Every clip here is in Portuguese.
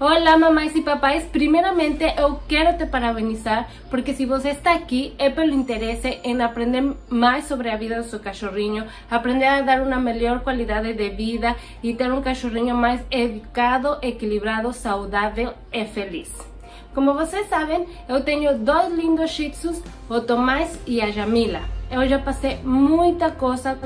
Olá, mamães e papais. Primeiramente, eu quero te parabenizar porque se você está aqui é pelo interesse em aprender mais sobre a vida do seu cachorrinho, aprender a dar uma melhor qualidade de vida e ter um cachorrinho mais educado, equilibrado, saudável e feliz. Como vocês sabem, eu tenho dois lindos Shih Tzus, o Tomás e a Jamila. Eu já passei muita coisa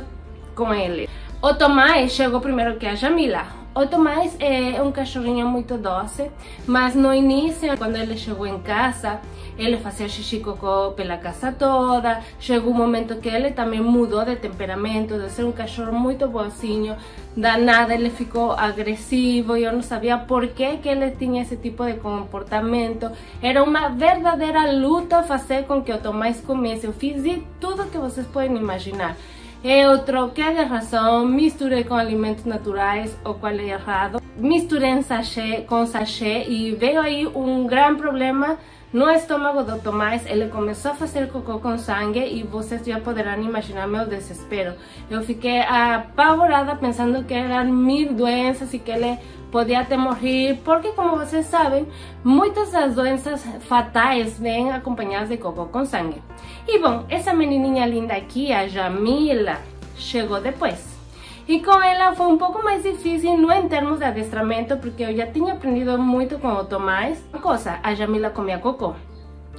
com ele. O Tomás chegou primeiro que a Jamila. O Tomás é um cachorrinho muito doce, mas no início, quando ele chegou em casa, ele fazia xixi cocô pela casa toda. Chegou um momento que ele também mudou de temperamento, de ser um cachorro muito boazinho. Da nada ele ficou agressivo, eu não sabia por que, que ele tinha esse tipo de comportamento. Era uma verdadeira luta fazer com que o Tomás comesse. Eu fiz de tudo que vocês podem imaginar. Eu troquei de ração, misturei com alimentos naturais, o qual é errado. Misturei em sachê, com sachê e veio aí um grande problema no estômago do Tomás. Ele começou a fazer cocô com sangue e vocês já poderão imaginar meu desespero. Eu fiquei apavorada pensando que eram mil doenças e que ele podia até morrer, porque como vocês sabem, muitas das doenças fatais vêm acompanhadas de cocô com sangue. E bom, essa menininha linda aqui, a Jamila, chegou depois. E com ela foi um pouco mais difícil, não em termos de adestramento, porque eu já tinha aprendido muito com o Tomás. Uma coisa, a Jamila comia cocô.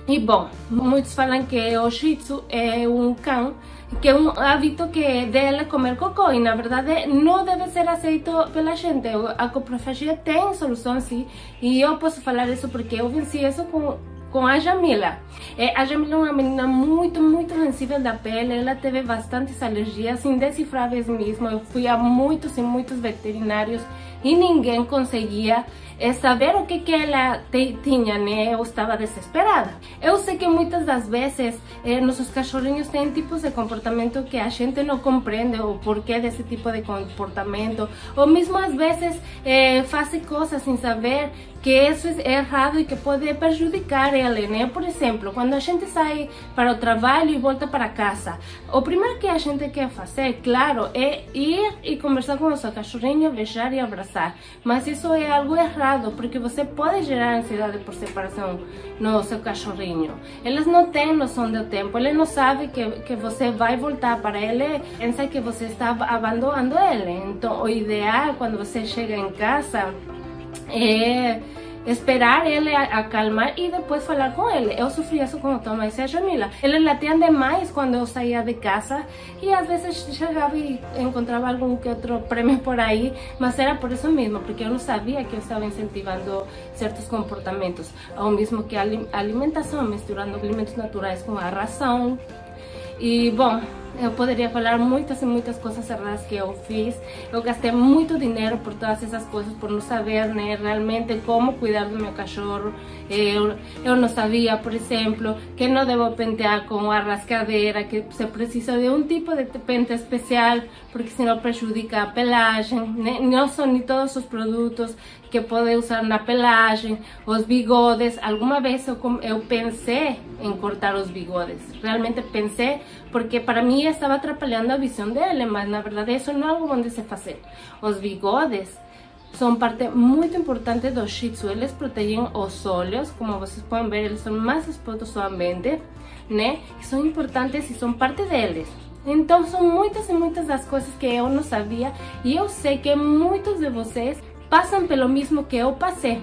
E bom, muitos falam que o Shih Tzu é um cão que é um hábito que dele comer cocô e na verdade não deve ser aceito pela gente. A coprofagia tem solução sim e eu posso falar isso porque eu venci isso com com a Jamila. É, a Jamila é uma menina muito, muito sensível da pele, ela teve bastantes alergias indecifráveis mesmo. Eu fui a muitos e muitos veterinários e ninguém conseguia é saber o que, que ela te, tinha, né? Eu estava desesperada. Eu sei que muitas das vezes eh, nossos cachorrinhos têm tipos de comportamento que a gente não compreende o porquê desse tipo de comportamento, ou mesmo às vezes eh, fazem coisas sem saber que isso é errado e que pode prejudicar ele, né? Por exemplo, quando a gente sai para o trabalho e volta para casa, o primeiro que a gente quer fazer, claro, é ir e conversar com o seu cachorrinho, beijar e abraçar. Mas isso é algo errado, porque você pode gerar ansiedade por separação no seu cachorrinho. Eles não têm noção do tempo, ele não sabe que, que você vai voltar para ele, pensa que você está abandonando ele. Então, o ideal quando você chega em casa é esperar ele acalmar e depois falar com ele. Eu sofri isso com o Thomas e a Jamila. Ele latia demais quando eu saía de casa e às vezes chegava e encontrava algum que outro prêmio por aí, mas era por isso mesmo, porque eu não sabia que eu estava incentivando certos comportamentos, ao mesmo que a alimentação, misturando alimentos naturais com a ração. E bom, eu poderia falar muitas e muitas coisas erradas que eu fiz. Eu gastei muito dinheiro por todas essas coisas, por não saber né, realmente como cuidar do meu cachorro. Eu, eu não sabia, por exemplo, que não devo pentear com a rascadeira, que se precisa de um tipo de pente especial, porque senão prejudica a pelagem. Né? Não são nem todos os produtos que pode usar na pelagem, os bigodes. Alguma vez eu, eu pensei em cortar os bigodes. Realmente pensei, porque para mim estava atrapalhando a visão dele, mas na verdade isso não é algo bom de se fazer. Os bigodes são parte muito importante do Shih Tzu, eles protegem os olhos, como vocês podem ver, eles são mais expostos ao ambiente, né? Importantes e são parte deles. Então são muitas e muitas das coisas que eu não sabia e eu sei que muitos de vocês passam pelo mesmo que eu passei.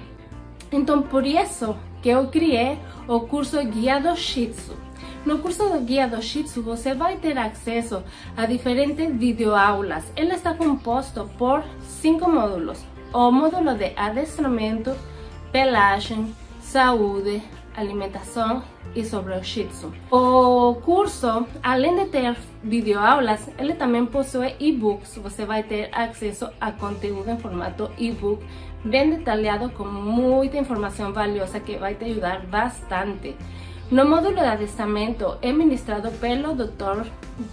Então por isso que eu criei o curso Guia do Shih Tzu. No curso do Guia do Shih Tzu você vai ter acesso a diferentes videoaulas. Ele está composto por cinco módulos. O módulo de adestramento, pelagem, saúde, alimentação e sobre o Shih Tzu. O curso, além de ter videoaulas, ele também possui e-books. Você vai ter acesso a conteúdo em formato e-book bem detalhado com muita informação valiosa que vai te ajudar bastante. No módulo de adestramento é ministrado pelo Dr.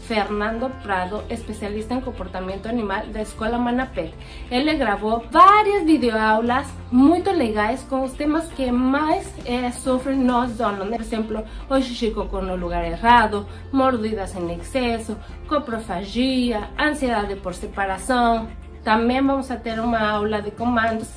Fernando Prado, especialista em comportamento animal da Escola Manapet. Ele gravou várias videoaulas muito legais com os temas que mais eh, sofrem nós donos. Por exemplo, o xixi cocô no lugar errado, mordidas em excesso, coprofagia, ansiedade por separação. Também vamos a ter uma aula de comandos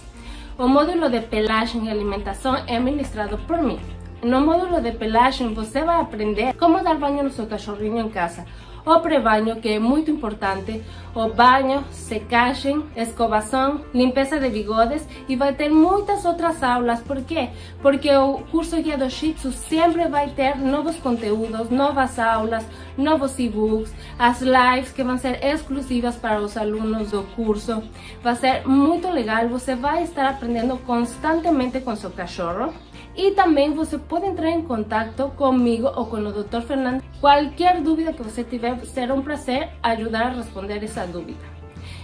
O módulo de pelagem e alimentação é ministrado por mim. No módulo de pelagem, você vai aprender como dar banho no seu cachorrinho em casa, o pré-banho, que é muito importante, o banho, secagem, escovação, limpeza de bigodes e vai ter muitas outras aulas. Por quê? Porque o curso Guia do Shih Tzu sempre vai ter novos conteúdos, novas aulas, novos e-books, as lives que vão ser exclusivas para os alunos do curso. Vai ser muito legal, você vai estar aprendendo constantemente com seu cachorro. E também você pode entrar em contato comigo ou com o Dr. Fernando. Qualquer dúvida que você tiver, será um prazer ajudar a responder essa dúvida.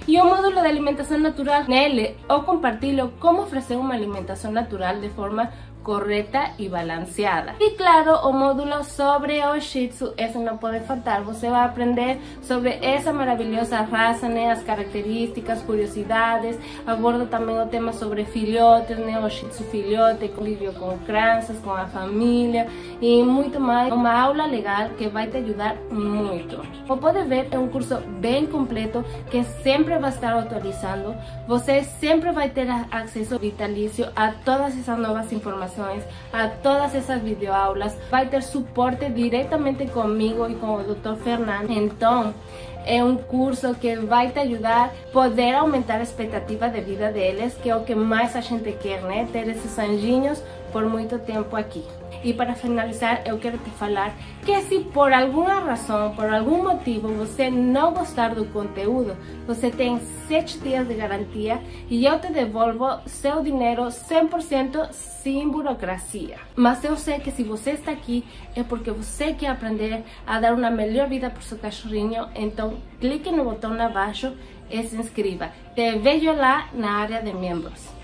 E o módulo de alimentação natural, nele eu compartilho como oferecer uma alimentação natural de forma correta e balanceada. E claro, o módulo sobre o Shih Tzu, esse não pode faltar. Você vai aprender sobre essa maravilhosa raça, né, as características, curiosidades. Abordo também o tema sobre filhotes, né, o Shih Tzu filhote, convívio com crianças, com a família e muito mais. Uma aula legal que vai te ajudar muito. Como pode ver, é um curso bem completo que sempre vai estar atualizando. Você sempre vai ter acesso vitalício a todas essas novas a todas esas videoaulas, vai ter suporte diretamente comigo e com o Dr. Fernando. Então, é um curso que vai te ajudar a poder aumentar a expectativa de vida deles, que é o que mais a gente quer, né? Ter esses anjinhos por muito tempo aqui. E para finalizar, eu quero te falar que se por alguma razão, por algum motivo, você não gostar do conteúdo, você tem 7 dias de garantia e eu te devolvo seu dinheiro 100% sem burocracia. Mas eu sei que se você está aqui é porque você quer aprender a dar uma melhor vida para seu cachorrinho, então clique no botão abaixo e se inscreva. Te vejo lá na área de membros.